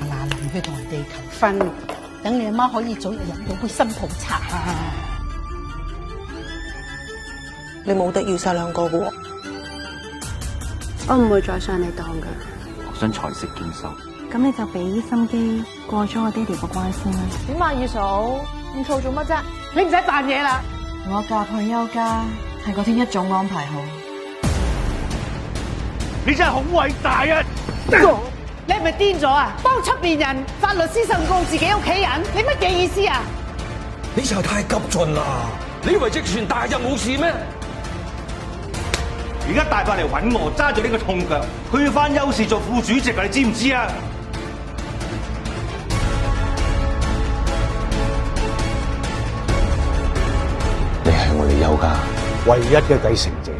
嗱，臨去同人哋求婚，等你阿媽可以早日飲到杯新抱茶。你冇得要晒兩個嘅喎。我唔會再上你當噶。我想財色兼收。咁你就俾心機過咗我爹哋個關先啦。點啊，二嫂，咁燥做乜啫？你唔使扮嘢啦。我嫁去休家係嗰天一早安排好。你真係好偉大啊！你係咪癲咗啊？幫出面人法律師信告自己屋企人，你乜嘢意思啊？你就太急進啦！你以為直船大就冇事咩？而家大伯嚟揾我，揸住呢個痛腳，佢要翻休氏做副主席啊！你知唔知啊？你係我哋邱家唯一嘅繼承者。